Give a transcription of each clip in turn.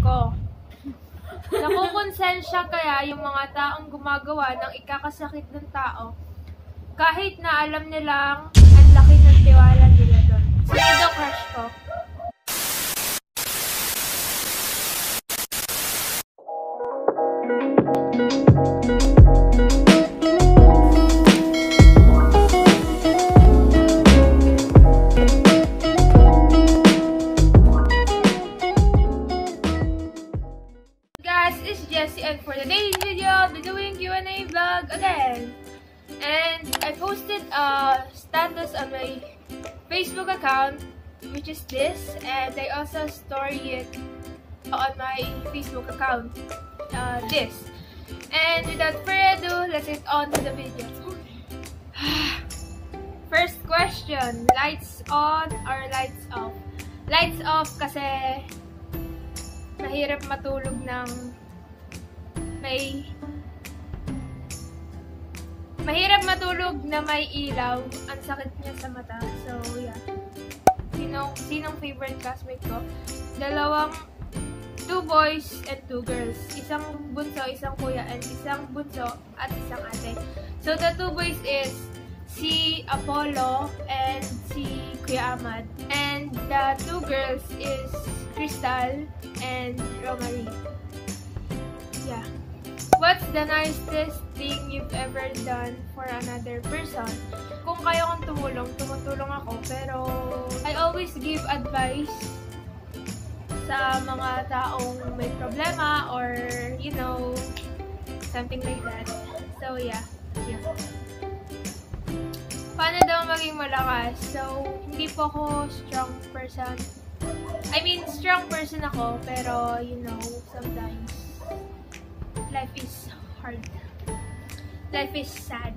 ko. Nakukonsensya kaya yung mga taong gumagawa ng ikakasakit ng tao kahit na alam nilang ang laki ng tiwala nila doon. Sino crush ko? Jessie and for today's video, I'll be doing Q&A vlog again. And I posted a status on my Facebook account, which is this, and I also story it on my Facebook account, uh, this. And without further ado, let's get on to the video. First question, lights on or lights off? Lights off kasi mahirap matulog ng may mahirap matulog na may ilaw. Ang sakit niya sa mata. So, yeah. Sinong, sinong favorite classmate ko? Dalawang two boys and two girls. Isang bunso, isang kuya, and isang bunso at isang ate. So, the two boys is si Apollo and si Kuya Ahmad. And the two girls is Crystal and Romary. Yeah. What's the nicest thing you've ever done for another person? Kung kayo kong tumulong, tumutulong ako. Pero I always give advice sa mga taong may problema or, you know, something like that. So, yeah. yeah. Paano daw maging malakas? So, hindi po ako strong person. I mean, strong person ako, pero, you know, sometimes, life is hard. Life is sad.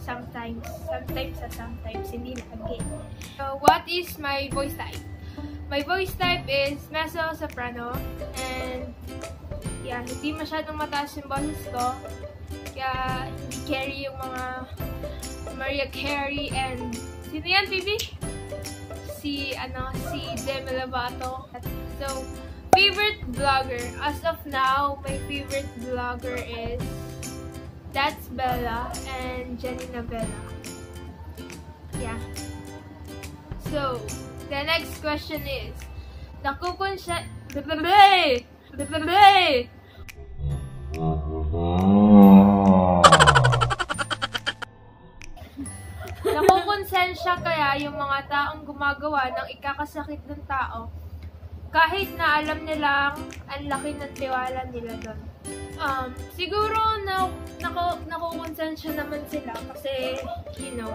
Sometimes. Sometimes sa sometimes. Hindi lagi. So, what is my voice type? My voice type is mezzo-soprano. And, yeah, hindi masyadong mataas yung boses ko. Kaya, hindi carry yung mga Maria Carey and sino yan, baby? Si, ano, si Demi Lovato. So, favorite vlogger. As of now, my favorite vlogger is That's Bella and Jenny Novella. Yeah. So, the next question is, nakukonsya... Blablabla! Blablabla! Nakukonsensya kaya yung mga taong gumagawa ng ikakasakit ng tao kahit na alam nilang ang laki ng tiwala nila doon. Um, siguro na naku, nakukonsensya naman sila kasi, you know,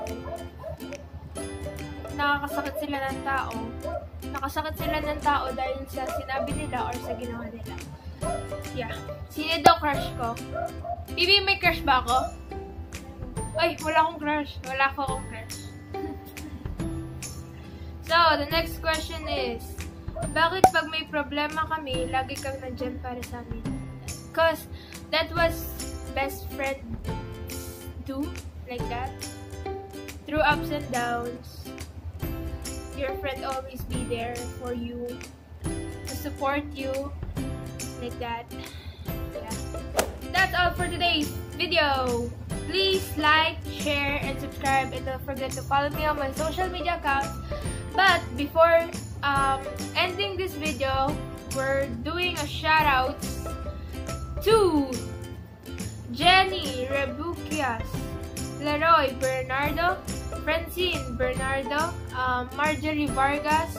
nakakasakit sila ng tao. Nakasakit sila ng tao dahil sa sinabi nila or sa ginawa nila. Yeah. Sino daw crush ko? Bibi, may crush ba ako? Ay, wala akong crush. Wala akong crush. so, the next question is, bakit pag may problema kami, lagi kang nandyan para sa amin? Because that was best friend do, like that. Through ups and downs, your friend always be there for you, to support you, like that. Yeah. That's all for today's video. Please like, share, and subscribe. And don't forget to follow me on my social media accounts. But before um, we're doing a shout out to Jenny Rebukias, Leroy Bernardo, Francine Bernardo, um, Marjorie Vargas,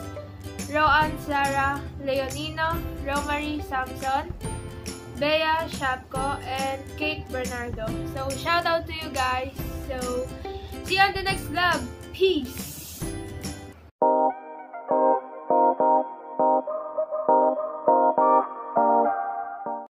Roan Sara Leonino, Romary Samson, Bea Shapko, and Kate Bernardo. So, shout out to you guys. So, see you on the next vlog. Peace!